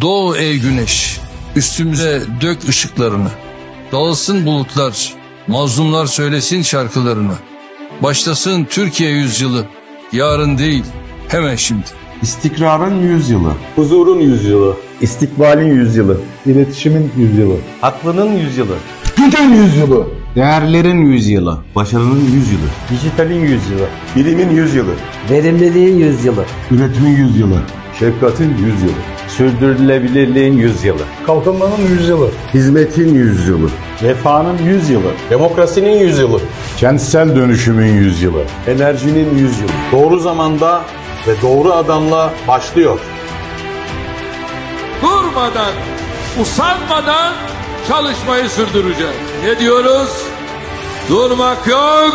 Doğu ey güneş, üstümüze dök ışıklarını. Dağılsın bulutlar, mazlumlar söylesin şarkılarını. Başlasın Türkiye yüzyılı, yarın değil, hemen şimdi. İstikrarın yüzyılı. Huzurun yüzyılı. İstikbalin yüzyılı. İletişimin yüzyılı. Aklının yüzyılı. Gücün yüzyılı. Değerlerin yüzyılı. Başarının yüzyılı. Dijitalin yüzyılı. Bilimin yüzyılı. Verimliliğin yüzyılı. Üretimin yüzyılı. Şefkatin yüzyılı. Sürdürülebilirliğin yüzyılı. Kalkınmanın yüzyılı. Hizmetin yüzyılı. Vefanın yüzyılı. Demokrasinin yüzyılı. Kentsel dönüşümün yüzyılı. Enerjinin yüzyılı. Doğru zamanda ve doğru adamla başlıyor. durmadan, usanmadan çalışmayı sürdüreceğiz. Ne diyoruz? Durmak yok,